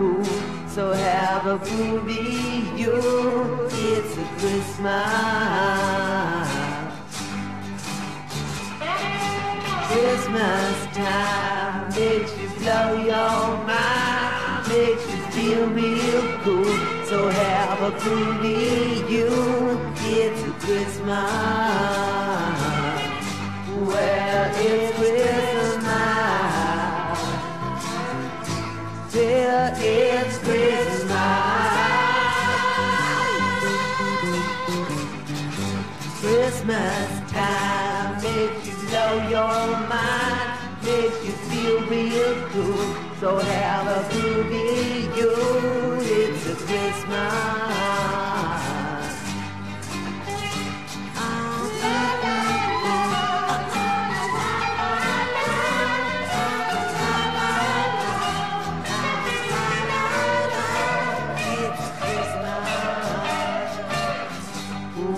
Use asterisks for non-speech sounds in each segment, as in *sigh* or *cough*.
cool. So have a groovy you. It's a Christmas. Christmas time makes you blow your mind, makes you feel real cool. So have a groovy you. It's a Christmas. Well, it's Christmas. Real cool. So have a groovy you. It's a Christmas.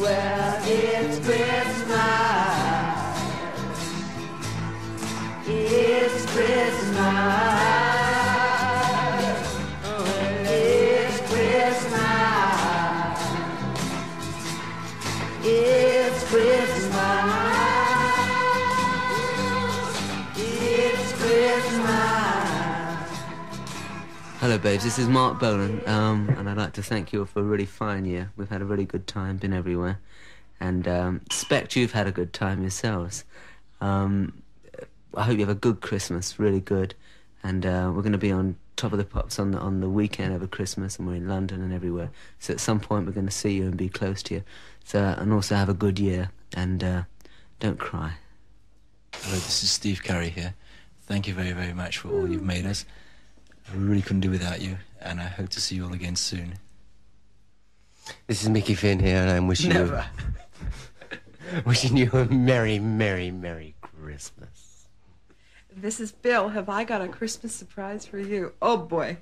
Well, it's Christmas. Hello, babes. This is Marc Bolan, um, and I'd like to thank you all for a really fine year. We've had a really good time, been everywhere, and um, expect you've had a good time yourselves. Um, I hope you have a good Christmas, really good, and uh, we're going to be on Top of the Pops on the on the weekend over Christmas, and we're in London and everywhere. So at some point we're going to see you and be close to you. So and also have a good year, and uh, don't cry. Hello, this is Steve Currie here. Thank you very, very much for all you've made us. I really couldn't do without you, and I hope to see you all again soon. This is Mickey Finn here, and I'm wishing Never. you *laughs* wishing you a merry, merry, merry Christmas. This is Bill. Have I got a Christmas surprise for you? Oh boy.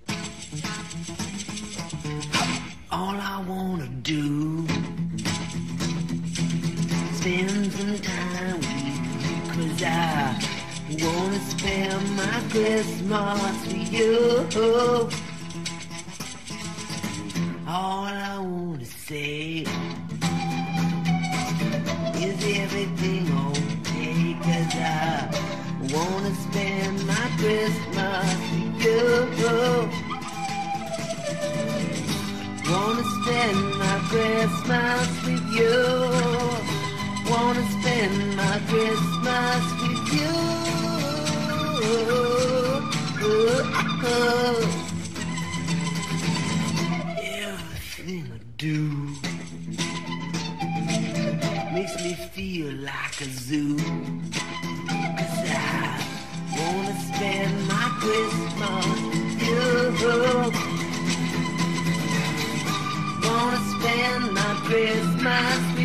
All I wanna do Spend some time with you Cause I wanna spend my Christmas with you. All I wanna say Is everything okay Cause I wanna spend my Christmas with you. Wanna spend my Christmas Everything I do makes me feel like a zoo. Cause I wanna spend my Christmas you. Wanna spend my Christmas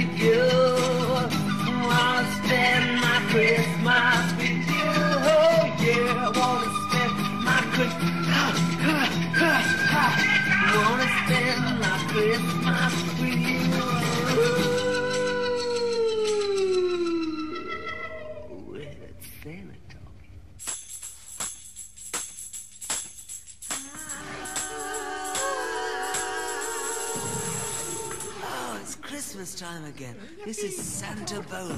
Again. This is Santa Bolan.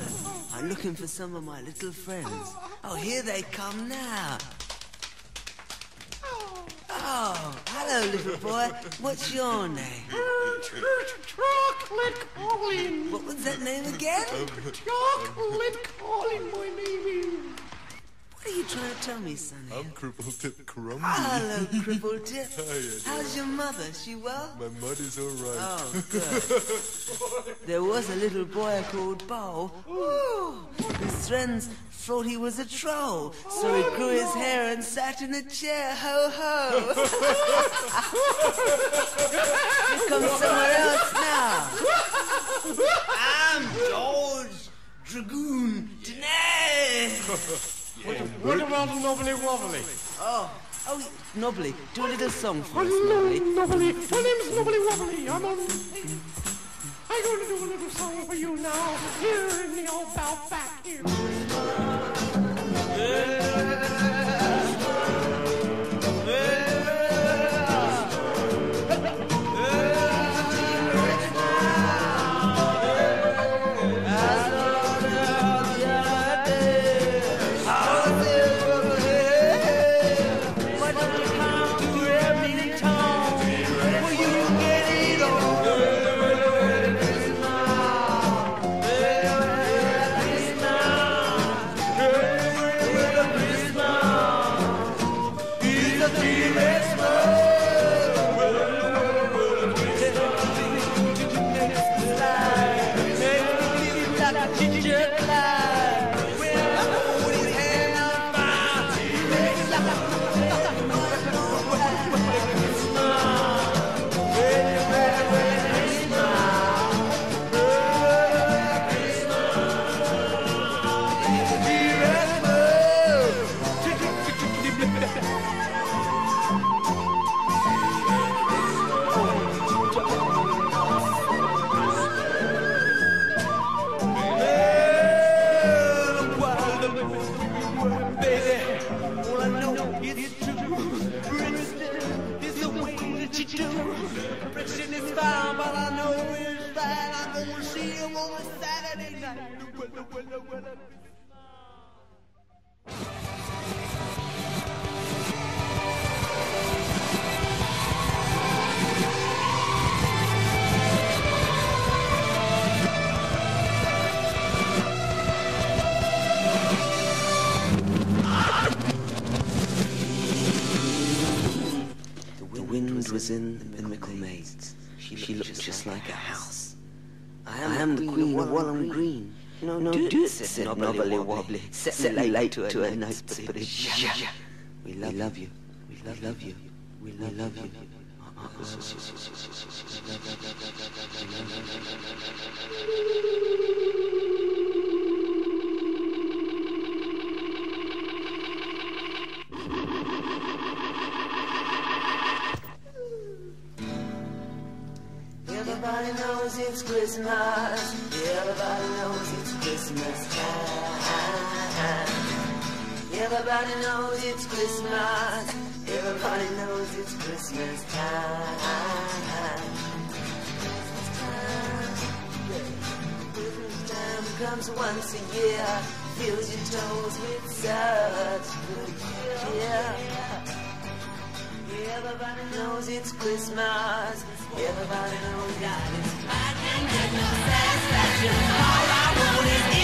I'm looking for some of my little friends. Oh, here they come now. Oh, hello, little boy. What's your name? Chocolate Colin. What was that name again? Chocolate Colin, my name is. What are trying to tell me, Sonny? I'm crippled tip crummy. Hello, crippled *laughs* tip. You doing? How's your mother? She well? My mother's alright. Oh, *laughs* good. There was a little boy called Bo. Ooh, his friends thought he was a troll, so he grew his hair and sat in a chair. Ho ho! Here comes someone else now. I'm George Dragoon Danae. What about Nobbly Wobbly? Oh, oh, Nobbly, do a little song for us, Nobbly. Nobbly. My name's Nobbly Wobbly. I'm on. I'm going to do a little song for you now. Here in the old outback here. Was in the mickle maids. She looked just like a house. I am the queen of Walham Green. No, no, do it, said Nobbly Wobbly. Set me late to her notes, but it's yeah. We love you. We love you. We love you. Everybody it's Christmas. Everybody knows it's Christmas time. Everybody knows it's Christmas. Everybody knows it's Christmas time. Christmas time comes once a year. Fills your toes with such good cheer. Everybody knows it's Christmas. Everybody knows that it's. I can get no satisfaction. All I want is.